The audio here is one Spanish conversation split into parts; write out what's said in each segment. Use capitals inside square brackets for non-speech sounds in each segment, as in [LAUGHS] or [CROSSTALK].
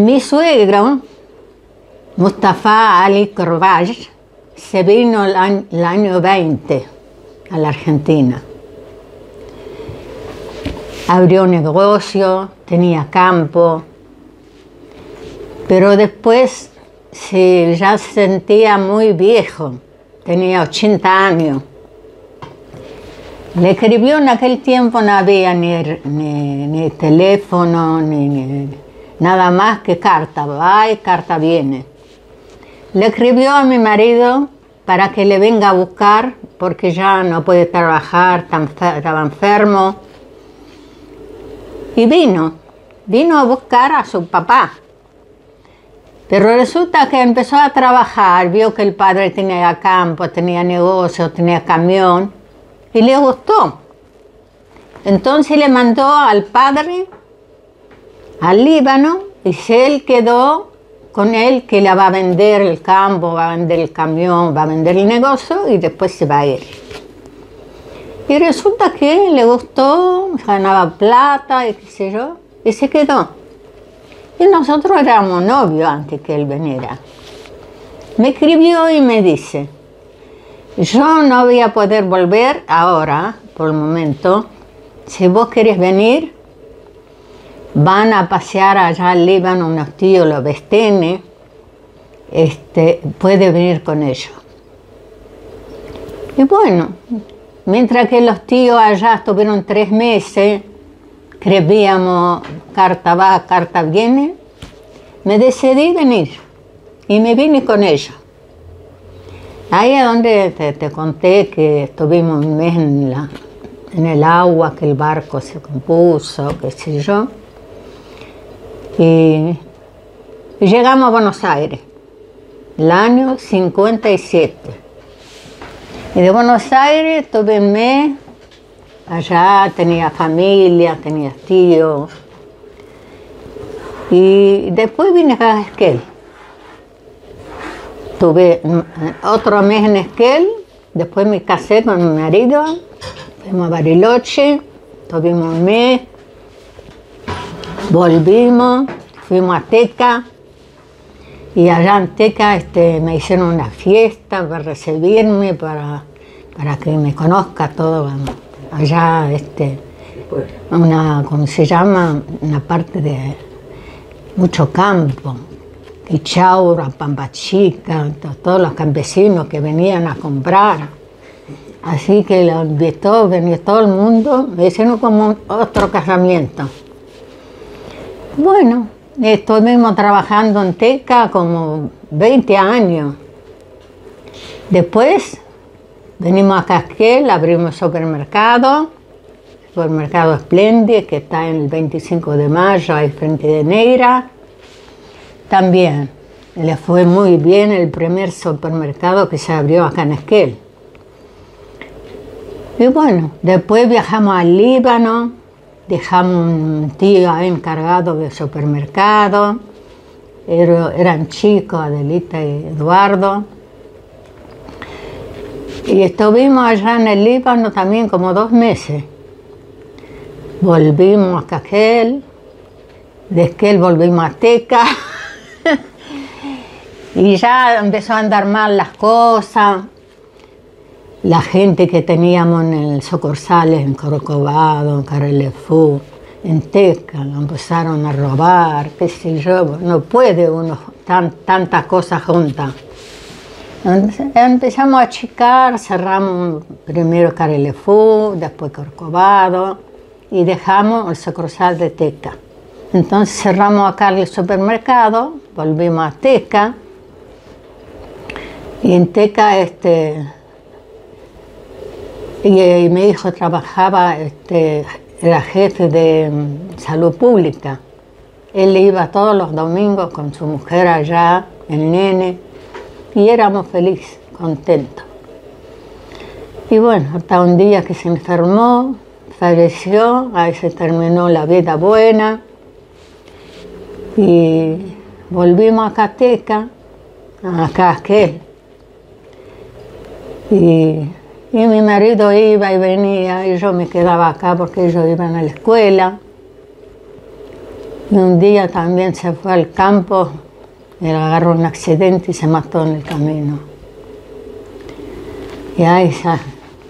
Mi suegro, Mustafa Ali Corvaj, se vino el año, el año 20 a la Argentina. Abrió negocio, tenía campo, pero después se, ya se sentía muy viejo, tenía 80 años. Le escribió en aquel tiempo, no había ni, teléfono, ni, nada más que carta, va y carta viene. Le escribió a mi marido para que le venga a buscar porque ya no puede trabajar, estaba enfermo. Y vino, vino a buscar a su papá. Pero resulta que empezó a trabajar, vio que el padre tenía campo, tenía negocio, tenía camión y le gustó. Entonces le mandó al padre al Líbano y él quedó con él que le va a vender el campo, va a vender el camión, va a vender el negocio y después se va a ir. Y resulta que le gustó, ganaba plata y qué sé yo, y se quedó. Y nosotros éramos novios antes que él viniera. Me escribió y me dice, yo no voy a poder volver ahora, por el momento. Si vos querés venir, van a pasear allá al Líbano unos tíos, los Bestene, este, puede venir con ellos. Y bueno, mientras que los tíos allá estuvieron tres meses, escribíamos carta va, carta viene, me decidí venir y me vine con ellos. Ahí es donde te, te, conté que estuvimos un mes en, la, en el agua, que el barco se compuso, qué sé yo. Y llegamos a Buenos Aires, el año 57. Y de Buenos Aires estuve un mes, allá tenía familia, tenía tíos. Y después vine a Esquel. Tuve otro mes en Esquel, después me casé con mi marido, fuimos a Bariloche, tuvimos un mes, volvimos, fuimos a Teca y allá en Teca este, me hicieron una fiesta para recibirme, para, para que me conozca todo allá, este, una, ¿cómo se llama? Una parte de mucho campo, Ichaura, Pampa Chica, todos los campesinos que venían a comprar. Así que lo invitó, venía todo el mundo, me hicieron como otro casamiento. Bueno, estuvimos trabajando en Teca como 20 años. Después venimos a Casquel, abrimos supermercado, supermercado Espléndido, que está en el 25 de mayo, ahí frente de Neira. También le fue muy bien el primer supermercado que se abrió acá en Esquel. Y bueno, después viajamos al Líbano, dejamos un tío encargado de supermercado, eran chicos, Adelita y Eduardo. Y estuvimos allá en el Líbano también como dos meses. Volvimos a Cajel, de Esquel volvimos a Teca. [LAUGHS] y ya empezó a andar mal las cosas la gente que teníamos en el Socorsales, en Corcovado, en Carelefú, en Teca, lo empezaron a robar, qué sé yo, no puede uno tan, tantas cosas juntas. Empezamos a achicar, cerramos primero Carelefú, después Corcovado y dejamos el Socorsal de Teca. Entonces cerramos acá el supermercado, volvimos a Teca y en Teca este, y, mi hijo trabajaba, este, era jefe de mm, salud pública. Él iba todos los domingos con su mujer allá, el nene, y éramos felices, contentos. Y bueno, hasta un día que se enfermó, falleció, ahí se terminó la vida buena. Y volvimos a Cateca, a Casquel. Y y mi marido iba y venía y yo me quedaba acá porque ellos iban a la escuela. Y un día también se fue al campo, él agarró un accidente y se mató en el camino. Y ahí ya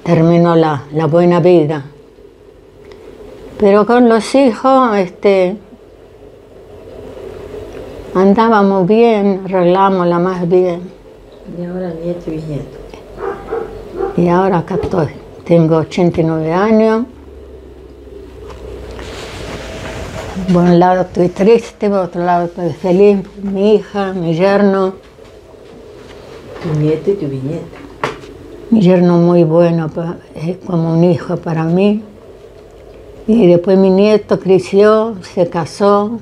terminó la, la buena vida. Pero con los hijos, este, andábamos bien, arreglamos la más bien. Y ahora nieto y bisnieto. Y ahora acá estoy. Tengo 89 años. Por un lado estoy triste, por otro lado estoy feliz. Mi hija, mi yerno. Tu nieto y tu bisnieto. Mi yerno muy bueno, es como un hijo para mí. Y después mi nieto creció, se casó,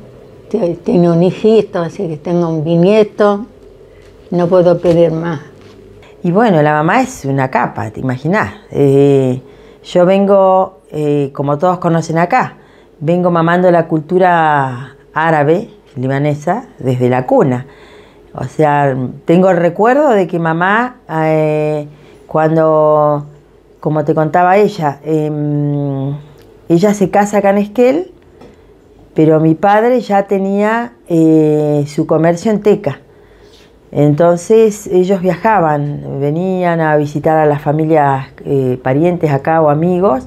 tiene un hijito, así que tengo un bisnieto. No puedo pedir más. Y bueno, la mamá es una capa, te imaginás. Eh, yo vengo, eh, como todos conocen acá, vengo mamando la cultura árabe, libanesa, desde la cuna. O sea, tengo el recuerdo de que mamá, eh, cuando, como te contaba ella, em, ella se casa acá en Esquel, pero mi padre ya tenía su comercio en Teca. Entonces ellos viajaban, venían a visitar a las familias eh, parientes acá o amigos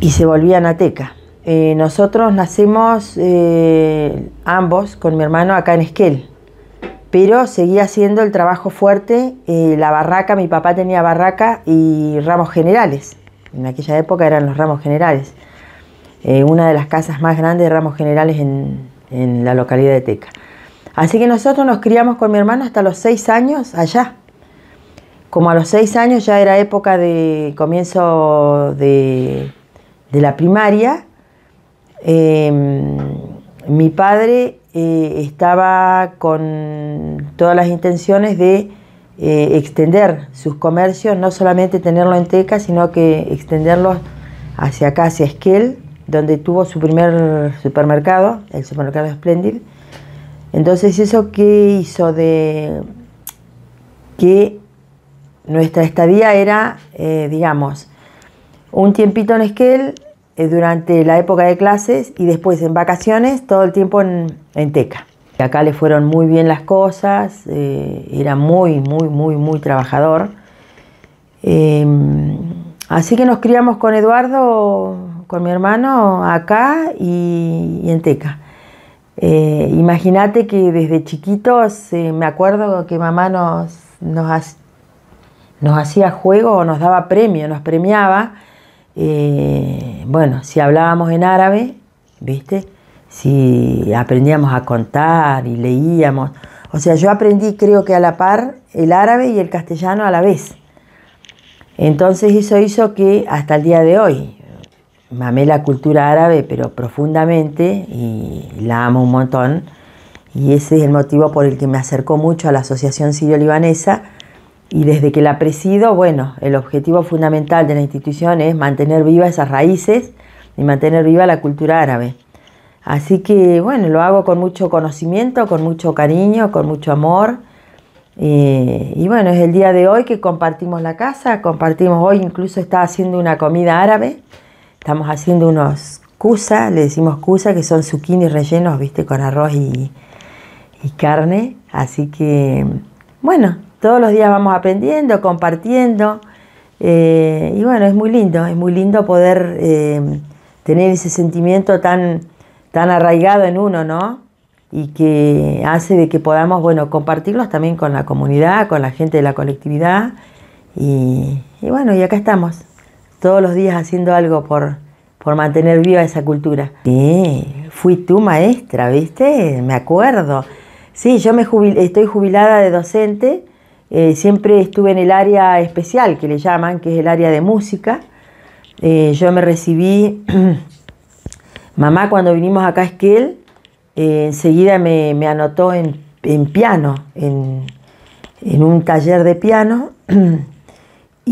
y se volvían a Teca. Eh, nosotros nacemos eh, ambos con mi hermano acá en Esquel, pero seguía haciendo el trabajo fuerte, la barraca, mi papá tenía barraca y ramos generales. En aquella época eran los ramos generales. Una de las casas más grandes de ramos generales en, en la localidad de Teca. Así que nosotros nos criamos con mi hermano hasta los seis años allá. Como a los seis años ya era época de comienzo de, la primaria, eh, mi padre eh, estaba con todas las intenciones de eh, extender sus comercios, no solamente tenerlo en Teca, sino que extenderlos hacia acá, hacia Esquel, donde tuvo su primer supermercado, el supermercado Splendid. Entonces, ¿eso qué hizo? De que nuestra estadía era, eh, digamos, un tiempito en Esquel eh, durante la época de clases y después en vacaciones todo el tiempo en, Teca. Acá le fueron muy bien las cosas, eh, era muy, muy, muy, muy trabajador. Eh, así que nos criamos con Eduardo, con mi hermano, acá y en Teca. Eh, Imagínate que desde chiquitos eh, me acuerdo que mamá nos, nos, ha- nos hacía juego, nos daba premio, nos premiaba. Eh, bueno, si hablábamos en árabe, ¿viste? Si aprendíamos a contar y leíamos. O sea, yo aprendí creo que a la par el árabe y el castellano a la vez. Entonces eso hizo que hasta el día de hoy mamé la cultura árabe, pero profundamente, y la amo un montón. Y ese es el motivo por el que me acercó mucho a la Asociación Sirio-Libanesa. Y desde que la presido, bueno, el objetivo fundamental de la institución es mantener viva esas raíces y mantener viva la cultura árabe. Así que, bueno, lo hago con mucho conocimiento, con mucho cariño, con mucho amor. Eh, y bueno, es el día de hoy que compartimos la casa, compartimos hoy, incluso está haciendo una comida árabe. Estamos haciendo unos kusa, le decimos kusa, que son zucchini rellenos, viste, con arroz y, carne. Así que, bueno, todos los días vamos aprendiendo, compartiendo. eh, y bueno, es muy lindo, es muy lindo poder eh, tener ese sentimiento tan, tan arraigado en uno, ¿no? Y que hace de que podamos, bueno, compartirlos también con la comunidad, con la gente de la colectividad. Y bueno, y acá estamos, todos los días haciendo algo por, por mantener viva esa cultura. Sí, fui tu maestra, ¿viste? Me acuerdo. Sí, yo me jubil- estoy jubilada de docente, eh, siempre estuve en el área especial que le llaman, que es el área de música. Eh, yo me recibí, [CLEARS THROAT] mamá cuando vinimos acá a Esquel, eh, enseguida me, anotó en, en piano, en, en un taller de piano. [CLEARS THROAT]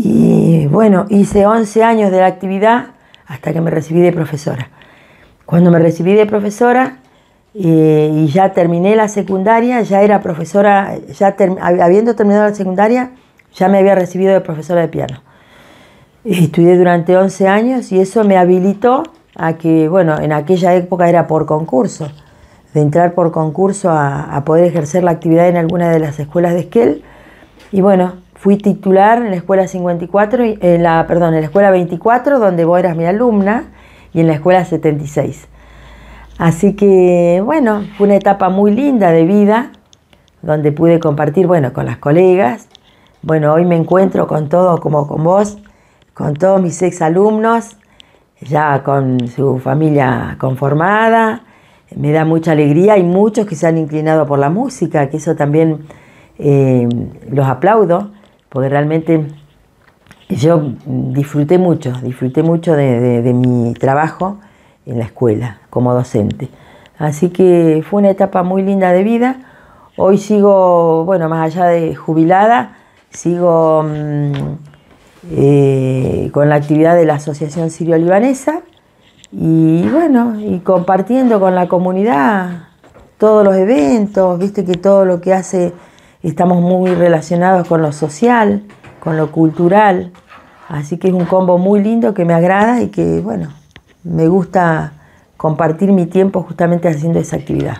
Y bueno, hice 11 años de la actividad hasta que me recibí de profesora. Cuando me recibí de profesora eh, y ya terminé la secundaria, ya era profesora, ya habiendo terminado la secundaria, ya me había recibido de profesora de piano. Estudié durante 11 años y eso me habilitó a que, bueno, en aquella época era por concurso, de entrar por concurso a, poder ejercer la actividad en alguna de las escuelas de Esquel. Y bueno, fui titular en la escuela 54, en la, perdón, en la escuela 24, donde vos eras mi alumna, y en la escuela 76. Así que, bueno, fue una etapa muy linda de vida, donde pude compartir, bueno, con las colegas. Bueno, hoy me encuentro con todo, como con vos, con todos mis exalumnos, ya con su familia conformada. Me da mucha alegría. Hay muchos que se han inclinado por la música, que eso también eh, los aplaudo, porque realmente yo disfruté mucho, disfruté mucho de mi trabajo en la escuela como docente. Así que fue una etapa muy linda de vida Hoy sigo, bueno, más allá de jubilada, sigo mm, eh, con la actividad de la Asociación Sirio-Libanesa y bueno, y compartiendo con la comunidad todos los eventos, viste que todo lo que hace, estamos muy relacionados con lo social, con lo cultural, así que es un combo muy lindo que me agrada y que bueno, me gusta compartir mi tiempo justamente haciendo esa actividad.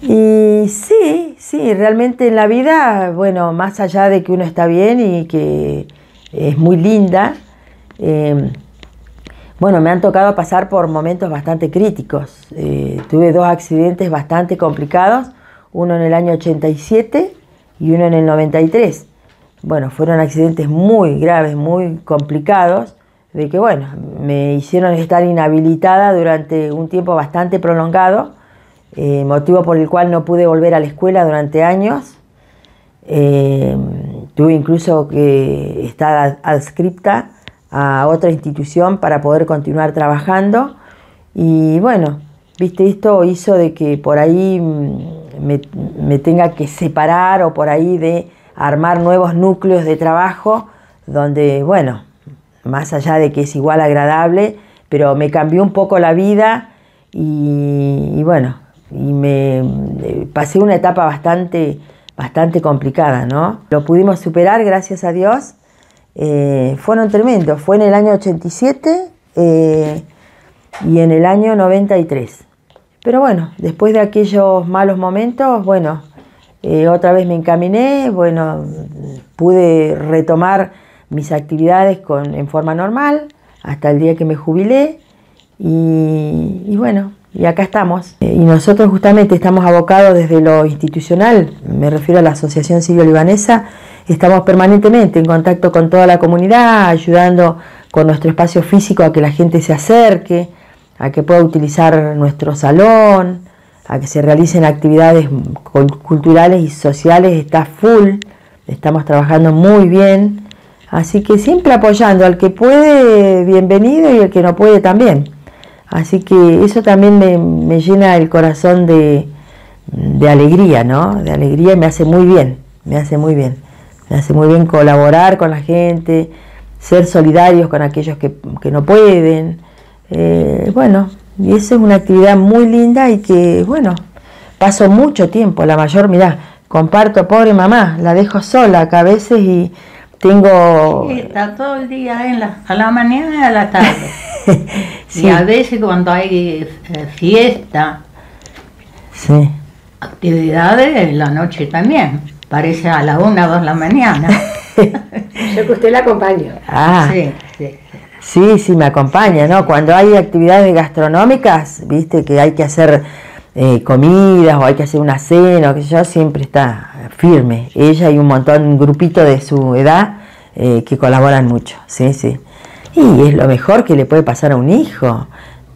Y sí, sí, realmente en la vida, bueno, más allá de que uno está bien y que es muy linda, em, bueno, me han tocado pasar por momentos bastante críticos. Eh, tuve dos accidentes bastante complicados, uno en el año 87 y uno en el 93. Bueno, fueron accidentes muy graves, muy complicados, de que, bueno, me hicieron estar inhabilitada durante un tiempo bastante prolongado eh, motivo por el cual no pude volver a la escuela durante años. Eh, tuve incluso que estar adscripta a otra institución para poder continuar trabajando. Y bueno, viste, esto hizo de que por ahí mm, me, me tenga que separar o por ahí de armar nuevos núcleos de trabajo donde, bueno, más allá de que es igual agradable, pero me cambió un poco la vida y bueno, y me eh, pasé una etapa bastante, bastante complicada, ¿no? Lo pudimos superar, gracias a Dios. Eh, fueron tremendos, fue en el año 87 eh, y en el año 93. Pero bueno, después de aquellos malos momentos, bueno, otra vez me encaminé, bueno, pude retomar mis actividades con, en forma normal hasta el día que me jubilé y bueno, y acá estamos. Eh, y nosotros justamente estamos abocados desde lo institucional, me refiero a la Asociación Sirio-Libanesa, estamos permanentemente en contacto con toda la comunidad, ayudando con nuestro espacio físico a que la gente se acerque, a que pueda utilizar nuestro salón, a que se realicen actividades culturales y sociales, está full, estamos trabajando muy bien, así que siempre apoyando al que puede, bienvenido, y el que no puede también. Así que eso también me, llena el corazón de, alegría, ¿no? De alegría me hace muy bien, me hace muy bien. Me hace muy bien colaborar con la gente, ser solidarios con aquellos que, no pueden. Eh, bueno, y eso es una actividad muy linda y que, bueno, paso mucho tiempo, la mayor, mirá, comparto, pobre mamá, la dejo sola acá a veces y tengo... Sí, está todo el día en la, a la mañana y a la tarde. [LAUGHS] Y a veces cuando hay eh, fiesta, actividades en la noche también. Parece a la una o dos de la mañana. [LAUGHS] Yo que usted la acompaña. Ah, sí, sí. Sí, me acompaña, ¿no? Cuando hay actividades gastronómicas, viste que hay que hacer eh, comidas o hay que hacer una cena, que yo siempre está firme. Ella y un montón, un grupito de su edad eh, que colaboran mucho, sí, sí. Y es lo mejor que le puede pasar a un hijo,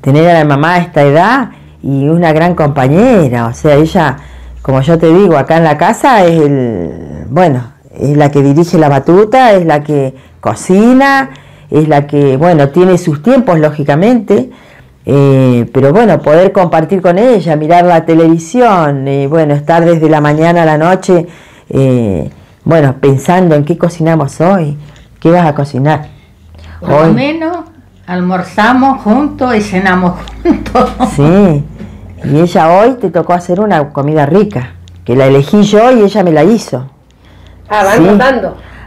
tener a la mamá a esta edad y una gran compañera. O sea, ella, como yo te digo, acá en la casa es el, bueno, es la que dirige la batuta, es la que cocina, es la que, bueno, tiene sus tiempos, lógicamente, eh, pero bueno, poder compartir con ella, mirar la televisión, eh, bueno, estar desde la mañana a la noche, eh, bueno, pensando en qué cocinamos hoy, qué vas a cocinar. Por lo menos almorzamos juntos y cenamos juntos. Sí, y ella hoy te tocó hacer una comida rica, que la elegí yo y ella me la hizo. Ah, van sí.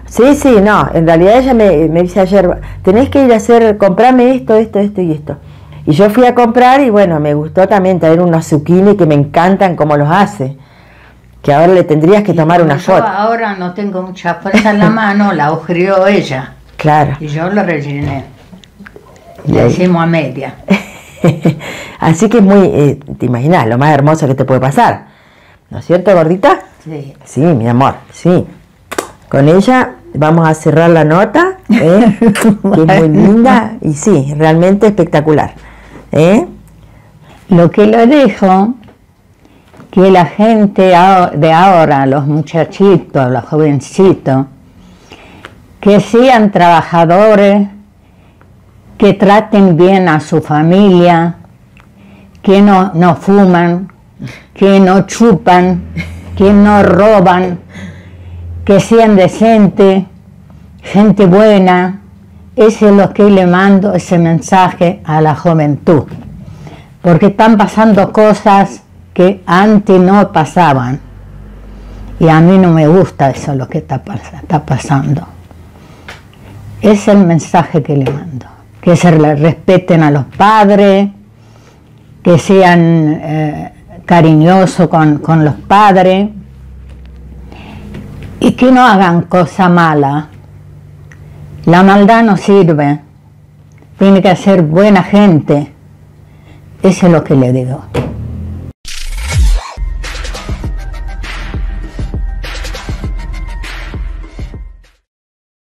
Sí, sí, no, en realidad ella me, me, dice ayer, tenés que ir a hacer, comprame esto, esto, esto y esto. Y yo fui a comprar y bueno, me gustó también traer unos zucchini que me encantan como los hace. Que ahora le tendrías que Y tomar una yo foto. ahora no tengo mucha fuerza en la [LAUGHS] mano, la ojrió ella. Claro. Y yo lo rellené. Le hicimos a media. [LAUGHS] Así que es muy, eh, te imaginas, lo más hermoso que te puede pasar. ¿No es cierto, gordita? Sí. Sí, mi amor, sí. Con ella vamos a cerrar la nota, ¿eh? [LAUGHS] que es muy linda y sí, realmente espectacular. ¿eh? Lo que le dejo, que la gente de ahora, los muchachitos, los jovencitos, que sean trabajadores, que traten bien a su familia, que no, no fuman, que no chupan, que no roban, que sean decentes, gente buena. Ese es lo que le mando, ese mensaje a la juventud porque están pasando cosas que antes no pasaban. Y a mí no me gusta eso lo que está, está pasando. Es el mensaje que le mando. Que se le respeten a los padres, que sean eh, cariñosos con, con los padres y que no hagan cosa mala. La maldad no sirve. Tiene que ser buena gente. Eso es lo que le digo.